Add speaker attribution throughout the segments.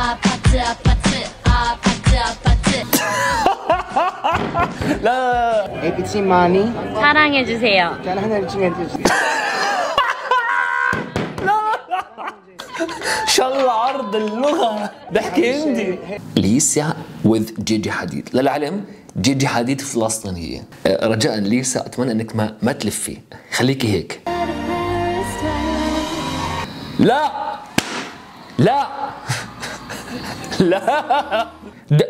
Speaker 1: 아파트 아파트 아파트 아파트
Speaker 2: لا
Speaker 3: APT money
Speaker 4: 사랑해 주세요.
Speaker 3: كان احنا نجي
Speaker 2: شل عرض اللغة بحكي هندي ليسا with جيجي حديد للعلم جيجي حديد فلسطينية أه، رجاء ليسا أتمنى أنك ما ما تلفي خليكي هيك لا لا لا. د...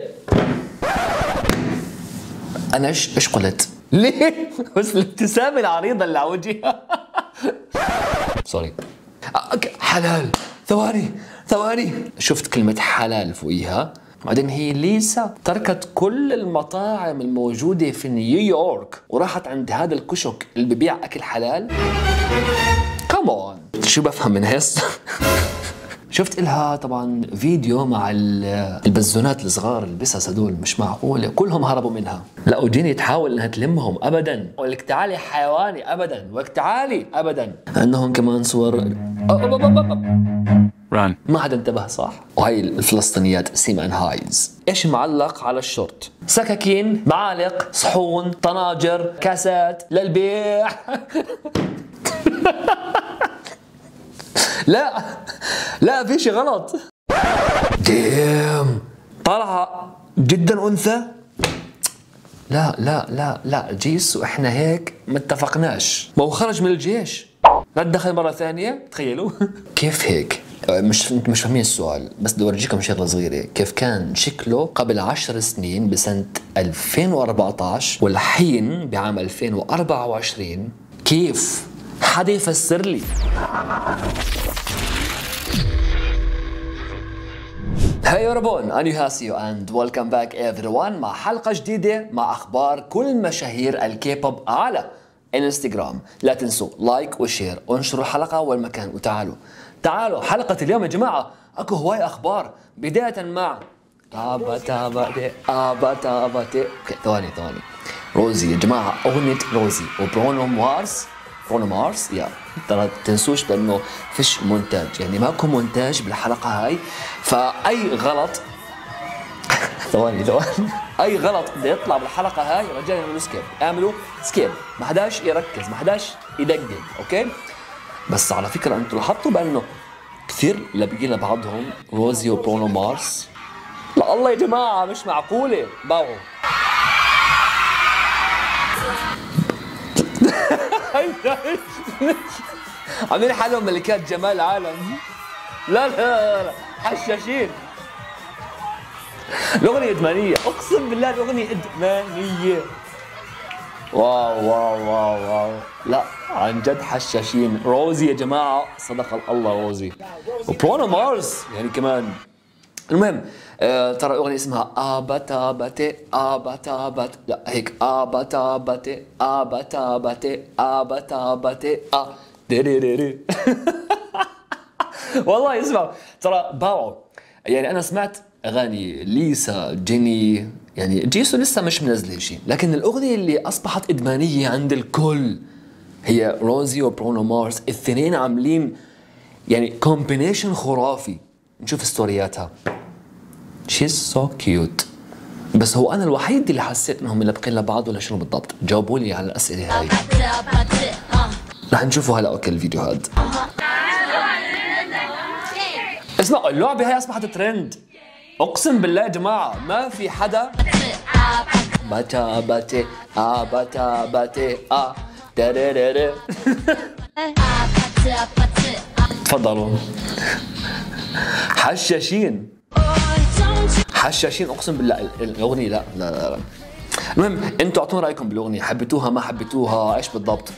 Speaker 2: أنا إيش إيش قلت؟ ليه؟ بس الابتسامة العريضة اللي على وجهها sorry okay، حلال. ثواني. ثواني. شفت كلمة حلال فوقيها؟ بعدين هي ليسا تركت كل المطاعم الموجودة في نيويورك وراحت عند هذا الكشك اللي ببيع أكل حلال؟ come on شو بفهم من هس شفت إلها طبعا فيديو مع ال- البزونات الصغار البسس هدول مش معقولة. كلهم هربوا منها. لا وجيني تحاول إنها تلمهم ابدا. ولك تعالي حيواني ابدا. ولك تعالي ابدا. عندهم كمان صور.
Speaker 5: Run.
Speaker 2: ما حدا انتبه صح؟ وهي الفلسطينيات سيمان هايز إيش معلق على الشورت سكاكين معالق صحون طناجر كاسات للبيع. لا لا في شيء غلط. ديم طالعة جدا أنثى. لا لا لا لا جيس وإحنا هيك ما اتفقناش. ما هو خرج من الجيش. لا تدخل مرة ثانية. تخيلوا. كيف هيك؟ مش أنتم مش فاهمين السؤال بس بدي أورجيكم شغلة صغيرة. كيف كان شكله قبل عشر سنين بسنة 2014 والحين بعام 2024 كيف؟ حدا يفسر لي. hi 여러분 안녕하세요 and welcome back everyone. مع حلقة جديدة مع أخبار كل مشاهير الكيبوب على انستغرام لا تنسوا like و share وانشروا الحلقة والمكان وتعالوا. تعالوا حلقة اليوم يا جماعة. أكو هواي أخبار. بداية مع تابا تابا دي آبا تابا دي okay ثواني ثواني. روزي يا جماعة أغنية روزي وبرونو مارس برونو مارس؟ يا. ترى تنسوش بأنه فيش مونتاج. يعني ماكو مونتاج بالحلقة هاي. فأي غلط ثواني ثواني. أي غلط بده يطلع بالحلقة هاي رجال يعملوا skip. اعملوا skip. ما حداش يركز ما حداش يدقق okay؟ بس على فكرة أنتم لاحظتوا بأنه كثير لابقين لبعضهم روزي وبرونو مارس؟ لا الله يا جماعة مش معقولة. باوعوا عاملين حالهم ملكات جمال العالم. لا لا لا. حشاشين. الأغنية إدمانية أقسم بالله الأغنية إدمانية wow wow wow wow. لا عن جد حشاشين. روزي يا جماعة صدق الله روزي. وبرونو مارس يعني كمان. المهم ترى الاغنيه اسمها اباتاباتي اباتابات لا هيك. اباتاباتي اباتاباتي اباتاباتي آ ديريريري والله اسمع ترى باو. يعني أنا سمعت أغاني ليسا جيني يعني جيسو لسه مش منزلة شيء لكن الأغنية اللي أصبحت إدمانية عند الكل هي روزي وبرونو مارس. الاثنين عاملين يعني combination خرافي. نشوف ستورياتها she's so cute. بس هو أنا الوحيد اللي حسيت إنهم ملبقين لبعض ولا شنو بالضبط؟ جاوبوا لي على الأسئلة هاي. رح نشوفوا هلا okay الفيديو هاد. اسمعوا اللعبة هاي أصبحت ترند أقسم بالله يا جماعة ما في حدا باتا باتي آه باتا باتي
Speaker 1: آه
Speaker 2: تفضلوا. حشاشين. حشاشين أقسم بالله الأغنية لا لا لا, لا. المهم أنتوا أعطونا رأيكم بالأغنية حبيتوها ما حبيتوها إيش بالضبط؟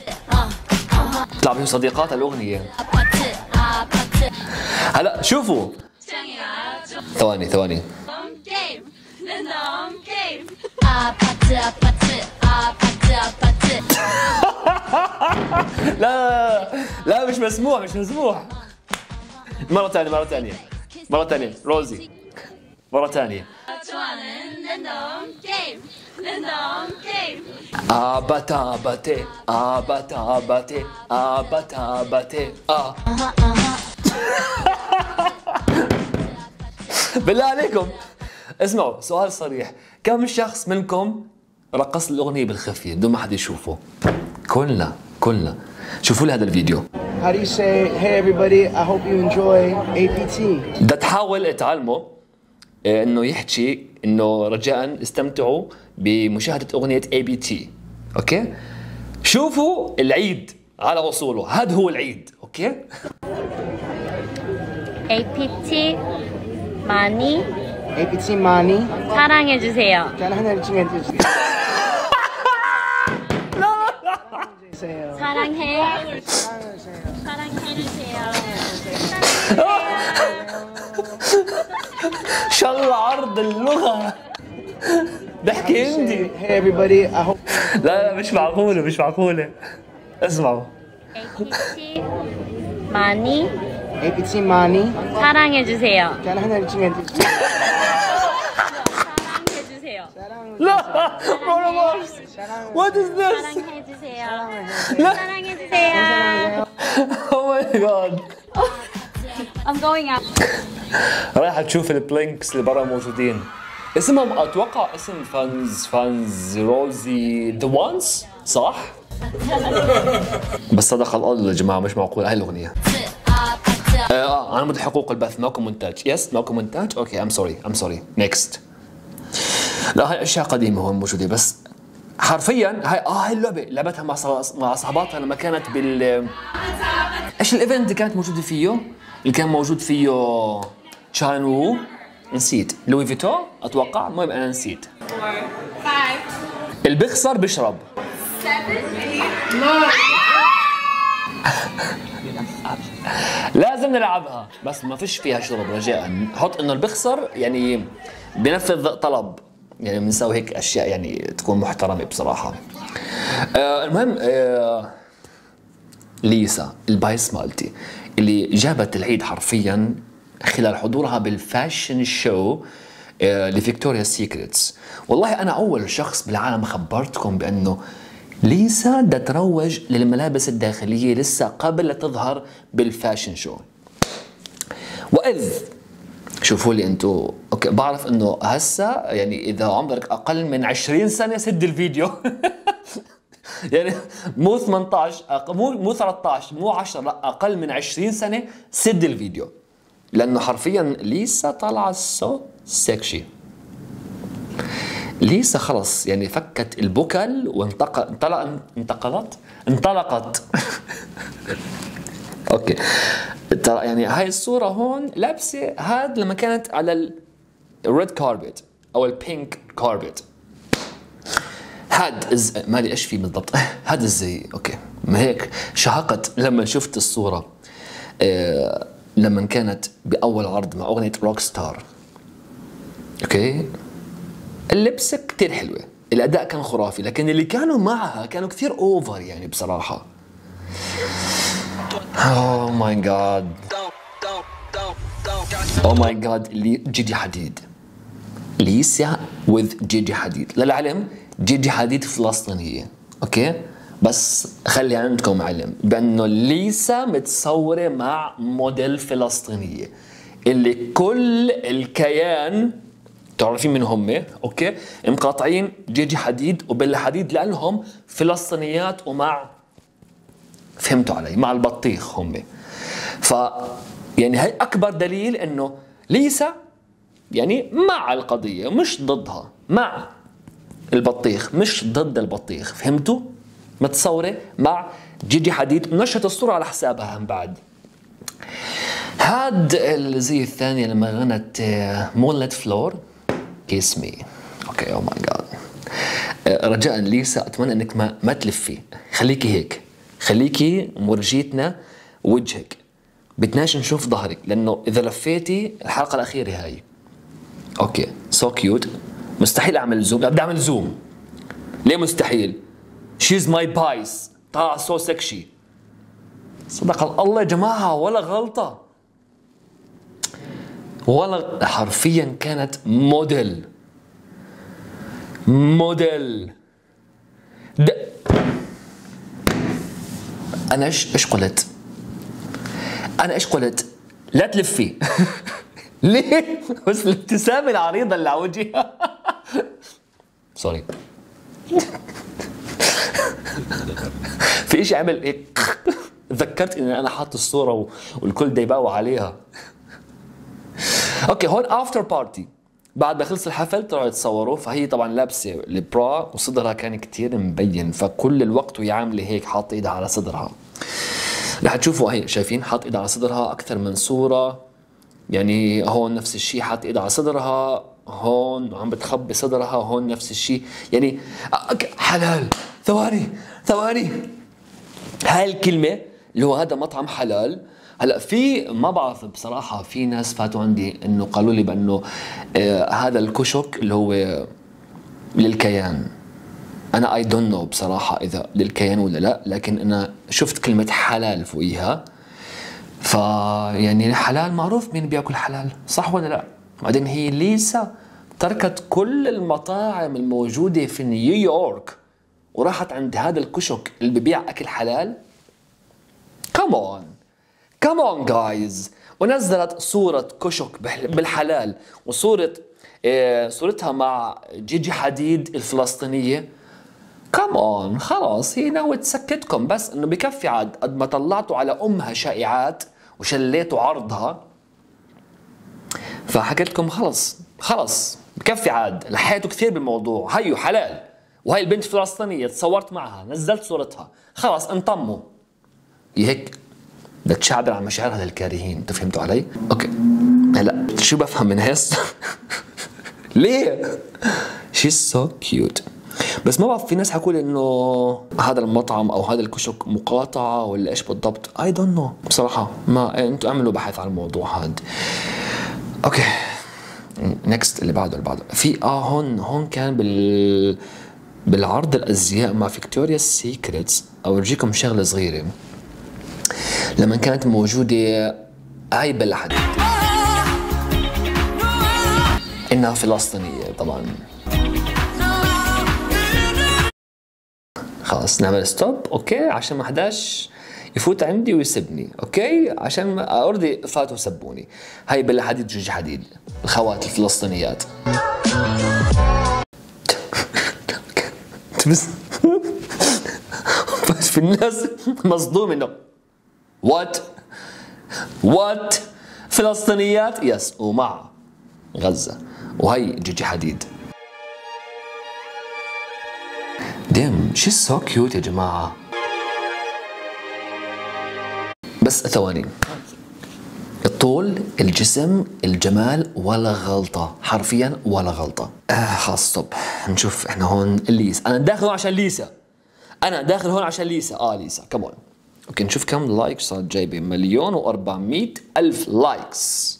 Speaker 2: طلع بهم صديقات
Speaker 1: الأغنية.
Speaker 2: هلا شوفوا. ثواني ثواني. لا لا مش مسموح مش مسموح مرة ثانية مرة ثانية مرة ثانية. روزي. مرة ثانية. بالله عليكم. اسمعوا سؤال صريح. كم شخص منكم رقص الأغنية بالخفية؟ بدون ما حد يشوفه. كلنا كلنا. شوفوا لي هذا الفيديو.
Speaker 3: How do you say hey everybody I hope you enjoy APT
Speaker 2: بدك تحاول تعلمه انه يحكي انه رجاء استمتعوا بمشاهده اغنيه اي بي تي اوكي شوفوا العيد على اصوله هذا هو العيد اوكي
Speaker 1: APT 많이
Speaker 3: APT 많이
Speaker 1: 사랑해 주세요.
Speaker 3: 사랑해 주세요.
Speaker 1: 사랑해.
Speaker 3: 사랑해주세요.
Speaker 1: 사랑해 주세요.
Speaker 2: شل عرض اللغه بحكي هندي
Speaker 3: Hey everybody, I hope
Speaker 2: لا لا مش معقوله مش معقوله اسمعوا
Speaker 1: APT 많이
Speaker 3: APT 많이
Speaker 1: 사랑해 주세요.
Speaker 3: 사랑해 주세요.
Speaker 1: 사랑해 주세요.
Speaker 2: لا برونو What is this?
Speaker 1: 사랑해 주세요. 사랑해 주세요.
Speaker 2: Oh my god
Speaker 1: I'm going out.
Speaker 2: رايحة تشوف البلينكس اللي برا موجودين اسمهم أتوقع اسم فانز فانز روزي ذا وانس صح؟ بس صدق الله يا جماعة مش معقول هاي الأغنية آه آه، أنا مدير حقوق البث ماكو مونتاج yes ماكو مونتاج okay I'm sorry I'm sorry next لا هاي أشياء قديمة هون موجوده بس حرفيا هاي آه هاي اللعبة لعبتها مع مع صحباتها لما كانت بال إيش ال event اللي كانت موجودة فيه؟ اللي كان موجود فيه تشان وو نسيت. Louis Vuitton أتوقع. المهم أنا نسيت. اللي بيخسر بيشرب. لازم نلعبها. بس ما فيش فيها شرب. رجاء. حط إنه اللي بيخسر يعني بينفذ طلب. يعني بنسوي هيك أشياء يعني تكون محترمة بصراحة. آه المهم آه ليسا ال bias مالتي. اللي جابت العيد حرفيا خلال حضورها بال fashion show آه، ل Victoria's Secret. والله أنا أول شخص بالعالم خبرتكم بأنه ليسا بدها تروج للملابس الداخلية لسه قبل لا تظهر بال fashion show. وإذ شوفوا لي أنتم okay بعرف إنه هسا يعني إذا عمرك أقل من 20 سنة سد الفيديو. يعني مو 18 أق- مو مو 13 مو 10 لا أقل من 20 سنة سد الفيديو. لأنه حرفيا ليسا طالعه سو سكشي ليسا خلص يعني فكت البكل وانتقل انطلق انتقلت؟ انطلقت. okay. ترى يعني هاي الصورة هون لابسة هاد لما كانت على ال red carpet أو ال pink carpet هاد الز... مالي إيش في بالضبط. هاد الزي okay. ما هيك. شهقت لما شفت الصورة آه لما كانت بأول عرض مع أغنية Rockstar okay؟ اللبسه كتير حلوة. الأداء كان خرافي لكن اللي كانوا معها كانوا كثير over يعني بصراحة. oh my god oh my god جيجي حديد. ليسا with جيجي حديد. للعلم جيجي حديد فلسطينيه okay؟ بس خلي عندكم علم بأنه ليسا متصورة مع موديل فلسطينية اللي كل الكيان تعرفين من هم okay؟ مقاطعين جيجي حديد وبلا حديد لأنهم فلسطينيات ومع فهمتوا علي مع البطيخ هم. ف يعني هي أكبر دليل إنه ليسا يعني مع القضية مش ضدها مع البطيخ مش ضد البطيخ فهمتوا؟ متصورة مع جيجي حديد منشط الصورة على حسابها هم بعد. هاد الزي الثانية لما غنت Moonlit Floor Kiss Me okay oh my god رجاء ليسا اتمنى إنك ما ما تلفي. خليكي هيك. خليكي مورجيتنا وجهك. بدناش نشوف ظهرك لأنه إذا لفيتي الحلقة الأخيرة هاي. okay so cute مستحيل أعمل zoom بدي أعمل zoom ليه مستحيل؟ she's my bias طالع سو سكشي صدق الله. يا جماعة ولا غلطة. ولا حرفيا كانت موديل موديل د... أنا إيش إيش قلت؟ أنا إيش قلت؟ لا تلفي. ليه؟ بس الابتسامة العريضة اللي على وجهها sorry. في إشي عمل هيك تذكرت اني أنا حاط الصورة والكل دا يبقوا عليها. okay هون after party بعد ما خلص الحفل طلعوا يتصوروا فهي طبعا لابسة ال bra وصدرها كان كتير مبين فكل الوقت وهي عاملة هيك حاطه إيدها على صدرها. رح تشوفوا هي شايفين حاط إيدها على صدرها أكثر من صورة. يعني هون نفس الشيء حاط إيدها على صدرها. هون وعم بتخبي صدرها هون نفس الشيء يعني حلال. ثواني ثواني. هاي الكلمة اللي هو هذا مطعم حلال. هلأ في ما بعرف بصراحة في ناس فاتوا عندي إنه قالوا لي بأنه آه هذا الكشك اللي هو للكيان. أنا I don't know بصراحة إذا للكيان ولا لا لكن أنا شفت كلمة حلال فوقيها. ف يعني حلال معروف مين بياكل حلال صح ولا لا؟ بعدين هي ليسا تركت كل المطاعم الموجودة في نيويورك وراحت عند هذا الكشك اللي ببيع أكل حلال؟ كمان كمان guys ونزلت صورة كشك بالحلال وصورة إيه صورتها مع جيجي حديد الفلسطينية. كمان خلاص هي ناوي تسكتكم بس إنه بكفي عاد قد ما طلعتوا على أمها شائعات وشليتوا عرضها فحكيت لكم خلص خلص بكفي عاد لحيتوا كثير بالموضوع. هيو حلال. وهي البنت فلسطينية تصورت معها نزلت صورتها. خلص انطموا. هيك. بدك تعبر عن مشاعر هذا الكارهين أنتوا فهمتوا علي؟ okay. هلا شو بفهم من هيك؟ ليه؟ she's so cute بس ما بعرف في ناس حكوا لي إنه هذا المطعم أو هذا الكشك مقاطعة ولا إيش بالضبط. I don't know بصراحة ما أنتوا اعملوا بحث عن الموضوع هذا okay. next اللي بعده اللي بعده. في آه هون هون كان بال بالعرض الأزياء مع Victoria's Secret أورجيكم شغلة صغيرة. لما كانت موجودة هاي بلا حديد إنها فلسطينية طبعا. خلاص نعمل stop okay عشان ما حداش يفوت عندي ويسبني okay؟ عشان already فاتوا سبوني. هاي بلا حديد جيجي حديد الخوات الفلسطينيات. بس في الناس مصدوم إنه what what فلسطينيات؟ yes ومع غزة. وهي جيجي حديد. damn she so cute يا جماعة. بس ثواني. الطول الجسم الجمال ولا غلطة. حرفيا ولا غلطة. آه خلاص stop نشوف إحنا هون ليسا. أنا داخل هون عشان ليسا. أنا داخل هون عشان ليسا. آه ليسا. come on okay نشوف كم like صارت جايبة. مليون و400 ألف likes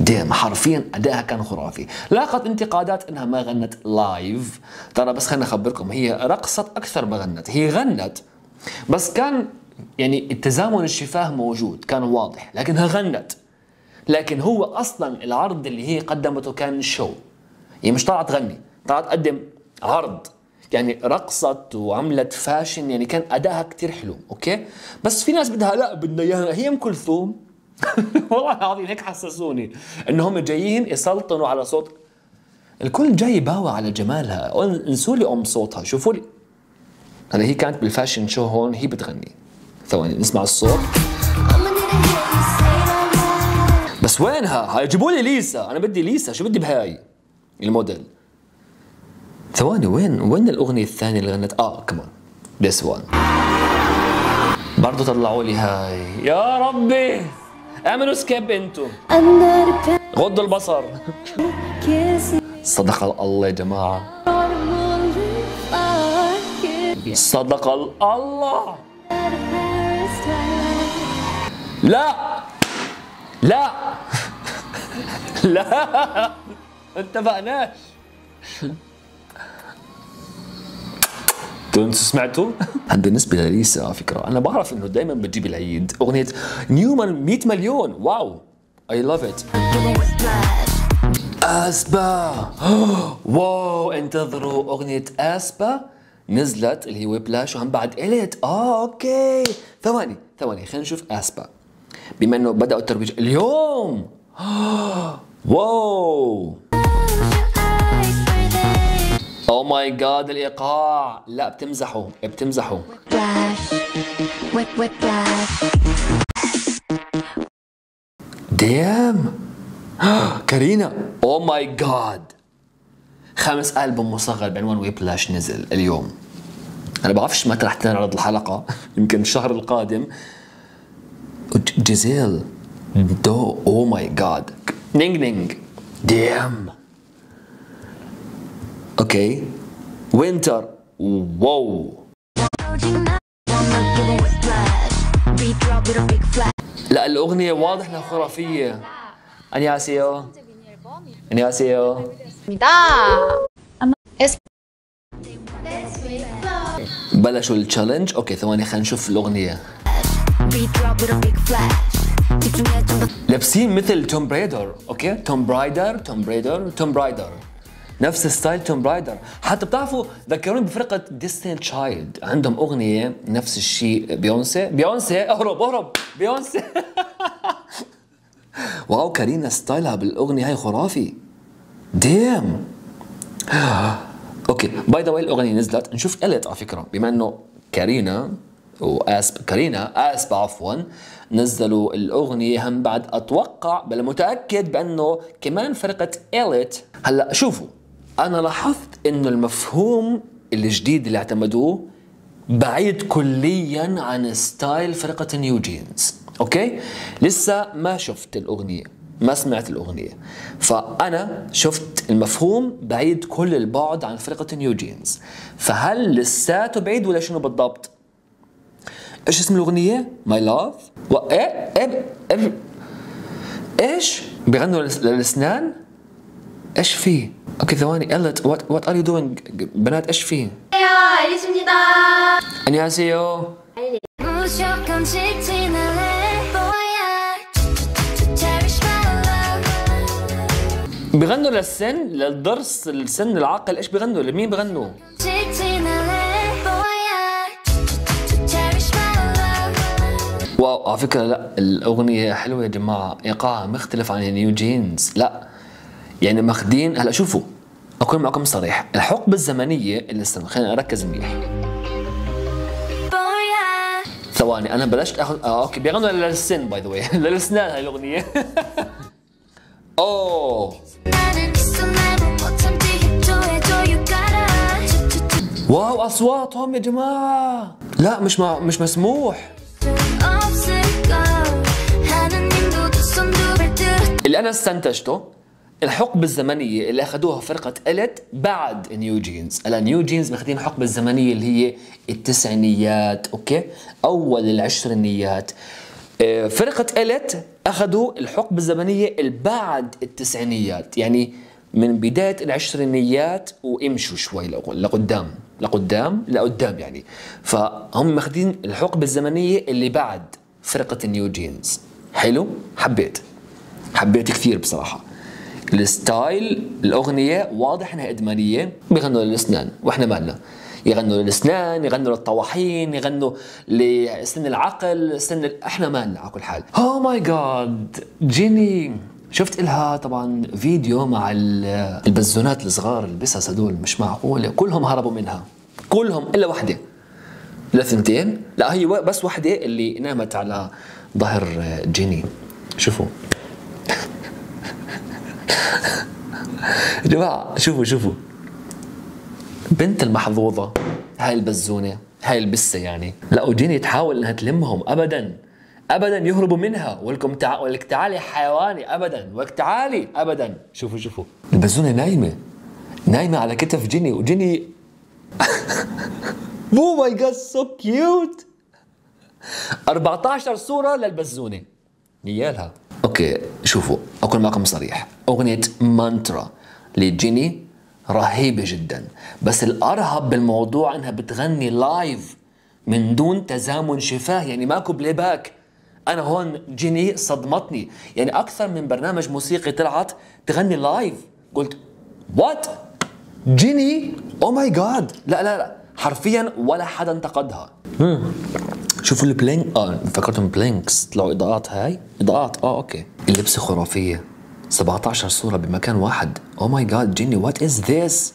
Speaker 2: damn حرفيا أدائها كان خرافي. لاقت انتقادات إنها ما غنت live ترى بس خليني أخبركم هي رقصت أكثر ما غنت. هي غنت بس كان يعني التزامن الشفاه موجود كان واضح لكنها غنت. لكن هو أصلا العرض اللي هي قدمته كان شو هي مش طلعت تغني طلعت تقدم عرض. يعني رقصت وعملت fashion يعني كان ادائها كتير حلو okay؟ بس في ناس بدها لا بدنا إياها. هي أم كلثوم؟ والله العظيم هيك حسسوني انهم جايين يسلطنوا على صوت. الكل جاي يباوع على جمالها. انسوا لي أم صوتها شوفوا لي. هلا هي كانت بال fashion show هون هي بتغني. ثواني نسمع الصوت. بس وينها؟ هاي جيبوا لي ليسا. أنا بدي ليسا. شو بدي بهاي؟ الموديل. ثواني وين وين الأغنية الثانية اللي غنت؟ آه كمان this one برضه طلعوا لي هاي. يا ربي! أعملوا skip انتو. غضوا البصر. صدق الله يا جماعة. صدق الله. لا. لا. لا. اتفقناش أنتوا سمعتوا؟ بالنسبة لليسا على فكرة أنا بعرف إنه دائما بتجيب العيد أغنية نيومان 100 مليون. واو. اي لاف ات أسبا. wow. انتظروا أغنية aespa. نزلت اللي هي Whiplash وهم بعد اليت آه okay. ثواني ثواني خلينا نشوف aespa. بما إنه بدأوا الترويج. اليوم! wow! oh my god الإيقاع. لا بتمزحوا بتمزحوا. damn كارينا. oh my god خامس ألبوم مصغر بعنوان Whiplash نزل اليوم. أنا بعرفش متى رح تنعرض الحلقة يمكن الشهر القادم. جيزيل دو او ماي جاد نينج نينج ديم اوكي وينتر واو
Speaker 4: Approaching now, I'ma give a whiplash. Beat drop with a big flash.
Speaker 2: لا الأغنية واضح انها خرافية 안녕하세요 안녕하세요 بلشوا التشالنج اوكي ثواني خلينا نشوف الأغنية لابسين مثل Tomb Raider okay؟ Tomb Raider Tomb Raider Tomb Raider. نفس style Tomb Raider. حتى بتعرفوا ذكروني بفرقة Destiny's Child عندهم أغنية نفس الشيء بيونسي بيونسي اهرب اهرب. بيونسي wow كارينا style ها بالأغنية هاي خرافي. damn. okay by the way الأغنية نزلت. نشوف إليت على فكرة بما إنه كارينا و aespa كارينا aespa عفوا نزلوا الأغنية هم بعد أتوقع بل متأكد بأنه كمان فرقة اليت هلأ شوفوا أنا لاحظت إنه المفهوم الجديد اللي اعتمدوه بعيد كليا عن style فرقة نيو جينز. okay؟ لسه ما شفت الأغنية ما سمعت الأغنية. فأنا شفت المفهوم بعيد كل البعد عن فرقة نيو جينز. فهل لساته بعيد ولا شنو بالضبط؟ ايش اسم الاغنية ماي لاف و... ايه ايه ايه ايش بيغنوا للس- للاسنان ايش في اوكي ثواني الت وات وات ار يو دوينج بنات ايش في 안녕하세요
Speaker 4: 무조건 직진할래 뭐야 Cherish my love
Speaker 2: بيغنوا للسن للضرس السن العقل ايش بيغنوا لمين بيغنوا wow على فكرة لا الأغنية حلوة يا جماعة. إيقاعها مختلف عن نيو جينز لا يعني ماخذين هلا شوفوا اكون معكم صريح الحقبة الزمنية اللي استنى خلينا أركز منيح. ثواني أنا بلشت أخذ آه okay بيغنوا للسن by the way للسنان هاي
Speaker 4: الأغنية. oh.
Speaker 2: wow أصواتهم يا جماعة. لا مش ما مش مسموح. اللي أنا استنتجته الحقبة الزمنية اللي أخذوها فرقة اليت بعد نيو جينز، هلا نيو جينز ماخذين الحقبة الزمنية اللي هي التسعينيات، okay؟ أول العشرينيات. آه، فرقة اليت أخذوا الحقبة الزمنية اللي بعد التسعينيات، يعني من بداية العشرينيات وامشوا شوي لق- لقدام، لقدام لقدام يعني. فهم ماخذين الحقبة الزمنية اللي بعد فرقة نيو جينز. حلو؟ حبيت. حبيت كثير بصراحة. ال style الأغنية واضح إنها إدمانية. بيغنوا للأسنان وإحنا مالنا. يغنوا للأسنان يغنوا للطواحين يغنوا لسن العقل سن ال... إحنا مالنا على كل حال. oh my god جيني. شفت إلها طبعا فيديو مع ال- البزونات الصغار البسس هدول مش معقولة. كلهم هربوا منها. كلهم إلا وحدة. لا ثنتين. لا هي بس وحدة اللي نامت على ظهر جيني. شوفوا. يا جماعة شوفوا شوفوا. بنت المحظوظة هاي البزونة هاي البسة يعني. لا وجيني تحاول إنها تلمهم ابدا. ابدا يهربوا منها. ولكم تع... ولك تعالي حيواني ابدا. ولك تعالي ابدا. شوفوا شوفوا. البزونة نايمة. نايمة على كتف جيني وجيني oh my god so cute 14 صورة للبزونة. نيالها okay شوفوا اكون معكم صريح. أغنية مانترا لجيني رهيبة جدا بس الأرهب بالموضوع إنها بتغني live من دون تزامن شفاه يعني ماكو playback أنا هون جيني صدمتني. يعني أكثر من برنامج موسيقي طلعت تغني live قلت what جيني؟ oh my god لا لا لا. حرفيا ولا حدا انتقدها شوفوا ال Blink آه فكرتهم Blinks طلعوا إضاءات هاي إضاءات آه okay. اللبسه خرافية. 17 صورة بمكان واحد. oh my god جيني what is this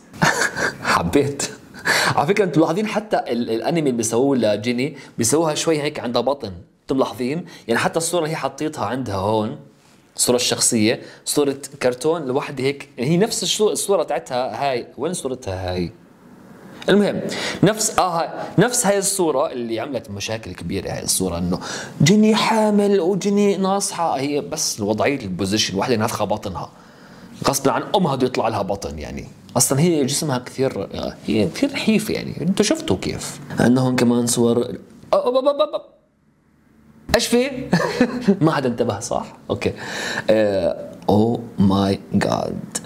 Speaker 2: حبيت. على فكرة أنتم ملاحظين حتى ال- الأنمي اللي بيسووه لجيني بيسووها شوي هيك عندها بطن. أنتم ملاحظين؟ يعني حتى الصورة اللي هي حطيتها عندها هون الصورة الشخصية صورة كرتون لوحدة هيك هي نفس الصورة تاعتها هاي. وين صورتها هاي؟ المهم نفس آه نفس هاي الصورة اللي عملت مشاكل كبيرة هاي الصورة إنه جني حامل وجني ناصحة. هي بس الوضعية ال position واحدة نافخة بطنها غصب عن أمها بده يطلع لها بطن يعني. أصلا هي جسمها كثير هي كثير رهيفة يعني. أنتوا شفتوا كيف؟ عندهم كمان صور. إيش في؟ ما حدا انتبه صح؟ okay. oh my god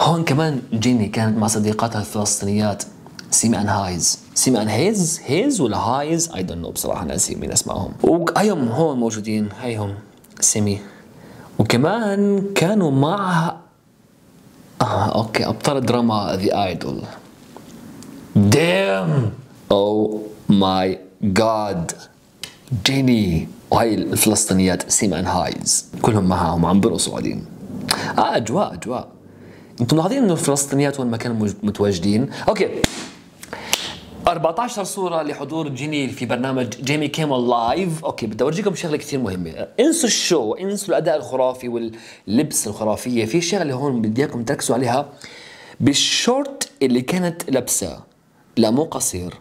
Speaker 2: هون كمان جيني كانت مع صديقاتها الفلسطينيات. سيمي أن هايز. سيمي أن هيز. هيز ولا هايز؟ I don't know بصراحة ناسي مين اسمائهم وهيهم هون موجودين. هيهم سيمي. وكمان كانوا معها آه okay. أبطال دراما The Idol دام oh my god جيني. وهي الفلسطينيات. سيمان هايز. كلهم معهم عم بيرقصوا قاعدين. آه أجواء أجواء. أنتم ملاحظين إنه الفلسطينيات وين ما كانوا متواجدين؟ okay. 14 صورة لحضور جيني في برنامج جيمي كيمل لايف، okay بدي أورجيكم شغلة كثير مهمة، انسوا ال show، انسوا الأداء الخرافي واللبس الخرافية، في شغلة هون بدي إياكم تركزوا عليها بالشورت اللي كانت لابساه، لا مو قصير،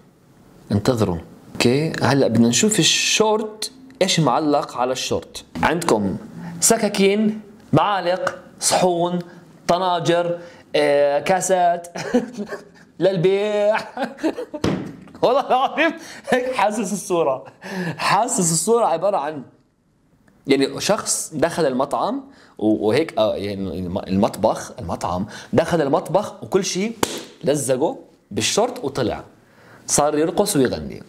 Speaker 2: انتظروا. okay هلأ بدنا نشوف الشورت. إيش معلق على الشورت؟ عندكم سكاكين معالق صحون طناجر آه، كاسات. للبيع. والله العظيم هيك حاسس الصورة. حاسس الصورة عبارة عن يعني شخص دخل المطعم وهيك آه يعني الم- المطبخ المطعم دخل المطبخ وكل شيء لزقه بالشورت وطلع. صار يرقص ويغني.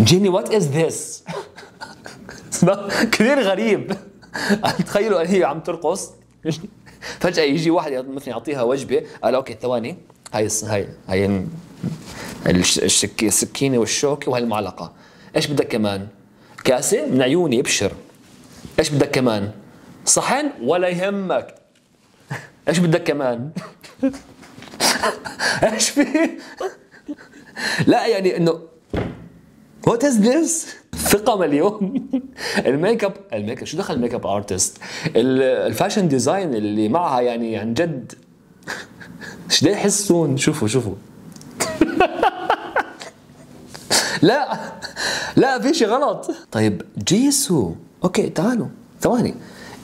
Speaker 2: جيني what is this كثير غريب. تخيلوا هي عم ترقص؟ فجأة يجي واحد مثلا يعطيها وجبة. قال okay ثواني. هاي هاي هاي ال- الش- الشك- السكينة والشوكة وهي المعلقة إيش بدك كمان؟ كاسة من عيوني ابشر إيش بدك كمان؟ صحن ولا يهمك إيش بدك كمان؟ إيش في؟ لا يعني إنه what is this؟ ثقة مليون ال makeup ال makeup شو دخل ال makeup artist؟ ال- ال fashion design اللي معها يعني عن جد إيش ده يحسون شوفوا شوفوا. لا لا في شيء غلط. طيب جيسو. okay تعالوا. ثواني.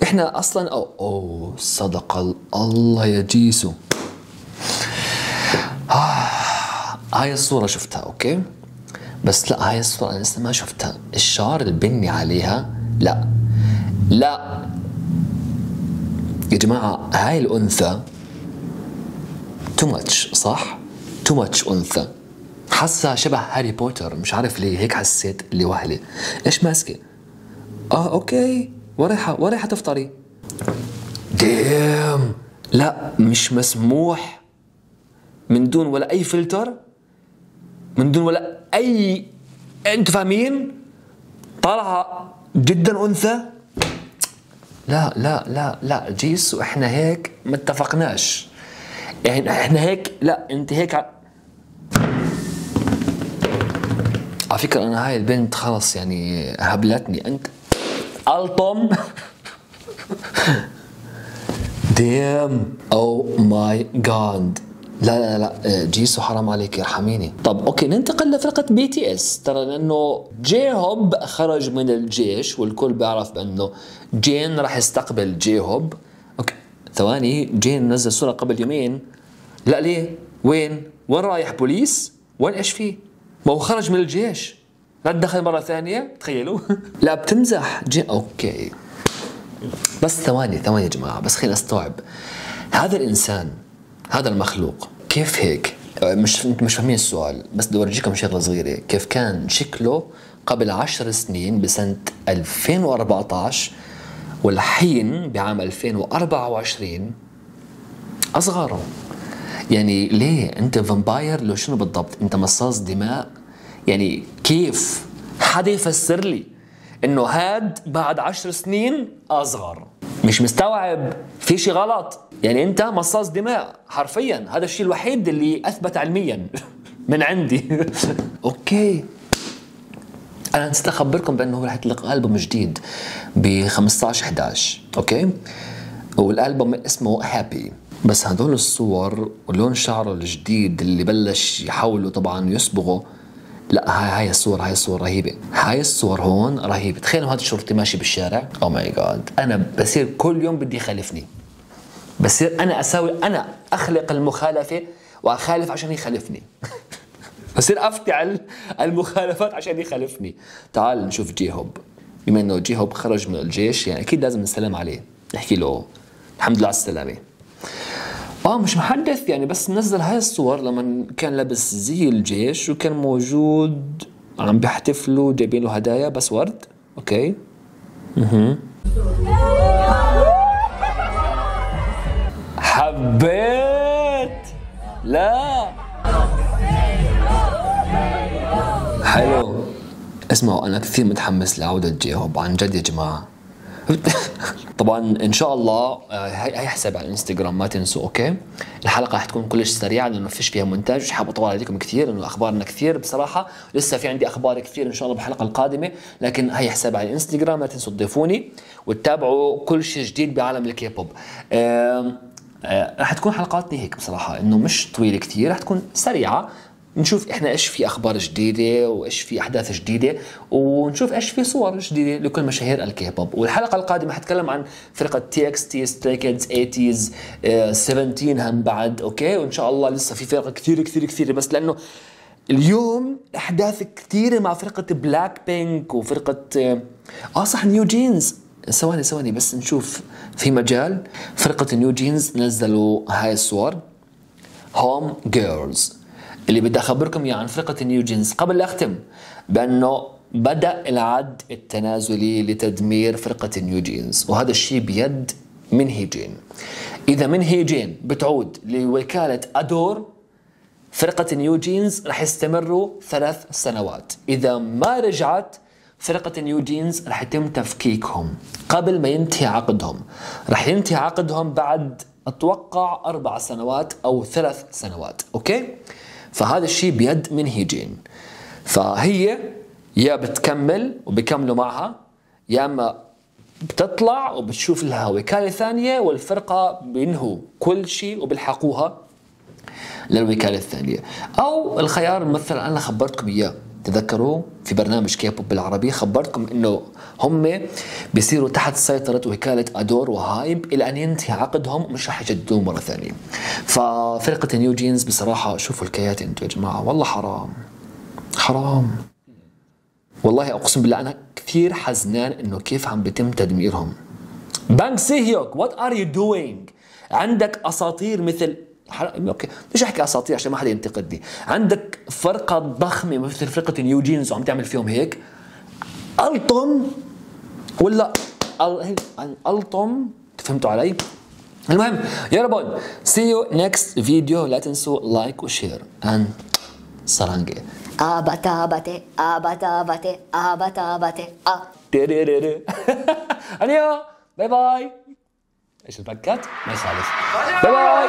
Speaker 2: إحنا أصلا أو أوه صدق ال- الله يا جيسو. هاي الصورة شفتها okay؟ بس لا هاي الصورة أنا لسه ما شفتها. الشعر البني عليها لا. لا. يا جماعة هاي الأنثى too much صح؟ too much أنثى. حاسة شبه هاري بوتر مش عارف ليه هيك حسيت اللي وهلة إيش ماسكة؟ آه okay. ورايحة ورايحة تفطري damn لا مش مسموح. من دون ولا أي فلتر من دون ولا أي انت فاهمين؟ طالعة جدا أنثى. لا لا لا لا جيسو إحنا هيك ما اتفقناش. يعني إحنا هيك لا انت هيك. على فكرة أنا هاي البنت خلص يعني هبلتني. أنت ألطم. damn oh my god لا لا لا جيسو حرام عليك ارحميني. طب okay ننتقل لفرقة BTS ترى لأنه جي هوب خرج من الجيش والكل بيعرف بانه جين راح يستقبل جي هوب ثواني جين نزل صورة قبل يومين. لا ليه؟ وين؟ وين رايح بوليس؟ وين إيش فيه؟ ما هو خرج من الجيش. لا دخل مرة ثانية تخيلوا. لا بتمزح. جين okay. بس ثواني ثواني يا جماعة. بس خلينا أستوعب. هذا الإنسان هذا المخلوق كيف هيك؟ مش مش فاهمين السؤال بس بدي أورجيكم شغلة صغيرة. كيف كان شكله قبل عشر سنين بسنة 2014 والحين بعام 2024 اصغره يعني ليه؟ أنت فامباير لو شنو بالضبط؟ أنت مصاص دماء. يعني كيف؟ حدا يفسر لي إنه هاد بعد عشر سنين أصغر. مش مستوعب. في شيء غلط؟ يعني أنت مصاص دماء حرفيا. هذا الشيء الوحيد اللي أثبت علميا. من عندي. okay. أنا نسيت أخبركم بأنه رح يطلق ألبوم جديد ب 15 11 okay؟ والألبوم اسمه Happy بس هدول الصور ولون شعره الجديد اللي بلش يحاولوا طبعا يصبغه لا هاي هاي الصور هاي الصور رهيبة. هاي الصور هون رهيبة. تخيلوا هذا الشرطي ماشي بالشارع. oh my god أنا بصير كل يوم بدي يخالفني. بصير أنا اساوي أنا أخلق المخالفة وأخالف عشان يخالفني. بصير افتعل المخالفات عشان يخالفني. تعال نشوف جي هوب. بما إنه جي هوب خرج من الجيش يعني أكيد لازم نسلم عليه. نحكي له الحمد لله على السلامة. آه مش محدث يعني بس نزل هاي الصور لما كان لابس زي الجيش وكان موجود عم بيحتفلوا جايبين له هدايا بس ورد. okay؟ حبيت! لا! حلو. اسمعوا أنا كثير متحمس لعودة جي هوب عن جد يا جماعة. طبعا إن شاء الله آه، هي هي حساب على الإنستغرام ما تنسوا okay؟ الحلقة رح تكون كلش سريعة لأنه فيش فيها مونتاج. مش حابب اطول عليكم كثير لأنه أخبارنا كثير بصراحة. لسه في عندي أخبار كثير إن شاء الله بالحلقة القادمة لكن هي حساب على الإنستغرام لا تنسوا تضيفوني وتتابعوا كل شيء جديد بعالم الكيبوب. آم، آه، رح تكون حلقاتني هيك بصراحة إنه مش طويلة كثير رح تكون سريعة. نشوف إحنا إيش في أخبار جديدة وإيش في أحداث جديدة ونشوف إيش في صور جديدة لكل مشاهير الكيبوب. والحلقة القادمة حتكلم عن فرقة TXT Stray Kids ATEEZ آه، 17 هم بعد okay؟ وإن شاء الله لسه في فرق كثير كثير كثير بس لأنه اليوم أحداث كثيرة مع فرقة بلاك بينك وفرقة آه آه صح نيو جينز ثواني ثواني بس نشوف في مجال. فرقة نيو جينز نزلوا هاي الصور. هوم girls اللي بدي أخبركم إياه عن فرقة نيو جينز قبل لا أختم بأنه بدأ العد التنازلي لتدمير فرقة نيو جينز وهذا الشيء بيد من هيجين إذا من هيجين بتعود لوكالة أدور فرقة نيو جينز رح يستمروا ثلاث سنوات. إذا ما رجعت فرقة نيو جينز رح يتم تفكيكهم. قبل ما ينتهي عقدهم رح ينتهي عقدهم بعد أتوقع أربع سنوات أو ثلاث سنوات. أوكي؟ فهذا الشيء بيد من هيجين فهي يا بتكمل وبكملوا معها يا أما بتطلع وبتشوف لها وكالة ثانية والفرقة بينهوا كل شيء وبيلحقوها للوكالة الثانية. أو الخيار مثلا أنا خبرتكم إياه. تذكروا في برنامج كيبوب بالعربي خبرتكم إنه هم بيصيروا تحت سيطرة وكالة أدور وهايب إلى أن ينتهي عقدهم مش رح يجددوه مرة ثانية. ففرقة نيو جينز بصراحة شوفوا الكيات أنتم يا جماعة والله حرام. حرام. والله أقسم بالله أنا كثير حزنان إنه كيف عم بيتم تدميرهم. بانغ سيهيوك what are you doing؟ عندك أساطير مثل. أوكي مش أحكي أساطير عشان ما حدا ينتقدني عندك فرقة ضخمة مثل فرقة نيو جينز وعم تعمل فيهم هيك. الطم ولا الطم يعني فهمتوا علي؟ المهم يا ربون سي يو نيكست فيديو لا تنسوا لايك وشير ان سرانجي
Speaker 5: ابتا ابتا ابتا ابتا ابتا ابتا
Speaker 2: ا اليو باي باي إيش البكات؟ ما يسالف باي باي